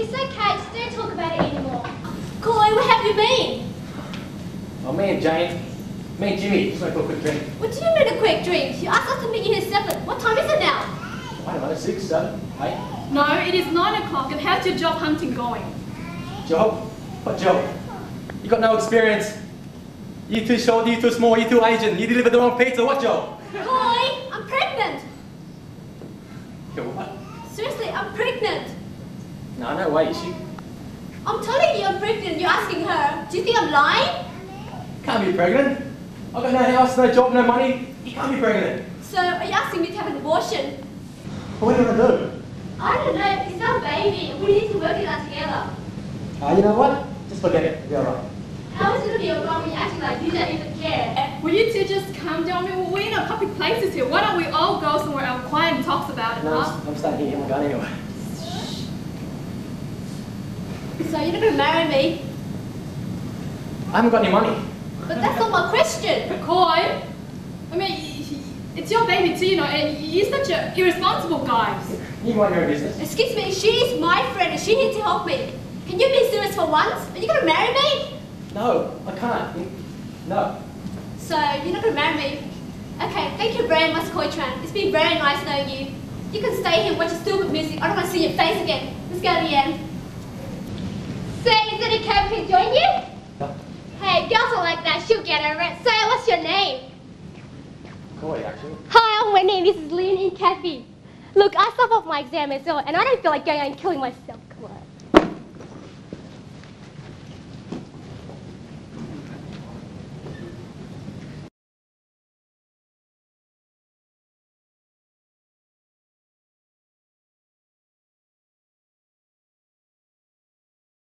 It's okay, just don't talk about it anymore. Coy, where have you been? Oh, me and Jane, me and Jimmy, just went for a quick drink. What do you mean a quick drink? You asked us to meet you here at 7. What time is it now? I don't know, six, seven, eight. No, it is 9 o'clock and how's your job hunting going? Job? What job? You got no experience. You too short, you too small, you too Asian, you delivered the wrong pizza, what job? Coy, I'm pregnant. Yo, what? Seriously, I'm pregnant. No, no way, she I'm telling you I'm pregnant. You're asking her. Do you think I'm lying? can't be pregnant. I've got no house, no job, no money. You can't be pregnant. So, are you asking me to have an abortion? What are you gonna do? I don't know. It's our baby. We need to work it out together. Ah, you know what? Just forget it. It'll be alright. How is it going to be alright when you're acting like you don't even care? Will you two just calm down? I mean, we're in a public places here. Why don't we all go somewhere else quiet and talk about it, No, huh? I'm, staying here. I'm going anyway. So, you're not going to marry me? I haven't got any money. But that's not my question. Koi, I mean, it's your baby too, you know, and you're such a irresponsible guy. You mind your business. Excuse me, she's my friend and she needs to help me. Can you be serious for once? Are you going to marry me? No, I can't. No. So, you're not going to marry me? Okay, thank you very much, Koi Tran. It's been very nice knowing you. You can stay here and watch your stupid music. I don't want to see your face again. Let's go, Leanne. Say, is okay if we join you? No. Hey, girls are like that. She'll get over it. Say, what's your name? Koi, actually. Hi, oh, my name is Lynn and Kathy. Look, I stopped off my exam as well, and I don't feel like going out and killing myself.